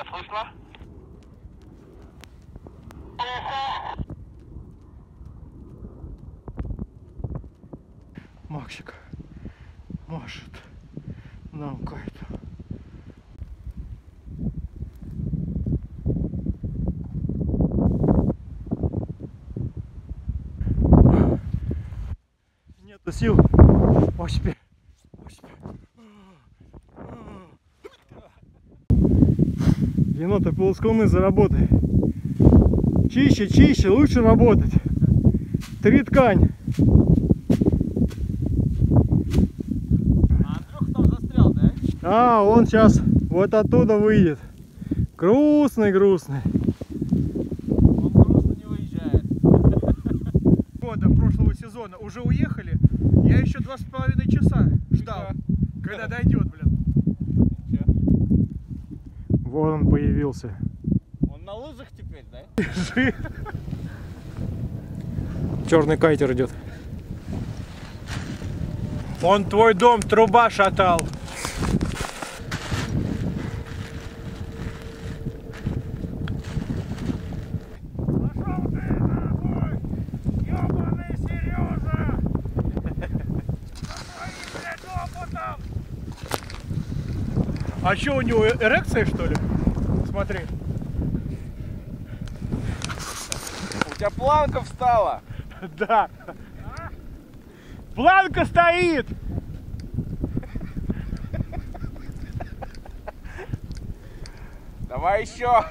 Меня слышно? Максик машет нам кайтом. Нету сил. Оспи. Оспи. Енота полоскуны заработай. Чище, чище, лучше работать. Три ткань. А Андрюха там застрял, да? А, он сейчас вот оттуда выйдет. Грустный, грустный. Он грустно не выезжает. года прошлого сезона уже уехали. Я еще два с половиной часа ждал, когда дойдет, блин. Вот он появился. Он на лыжах теперь, да? Черный кайтер идет. Он твой дом труба шатал. А что у него эрекция что ли? Смотри. У тебя планка встала. Да. Планка стоит. Давай еще.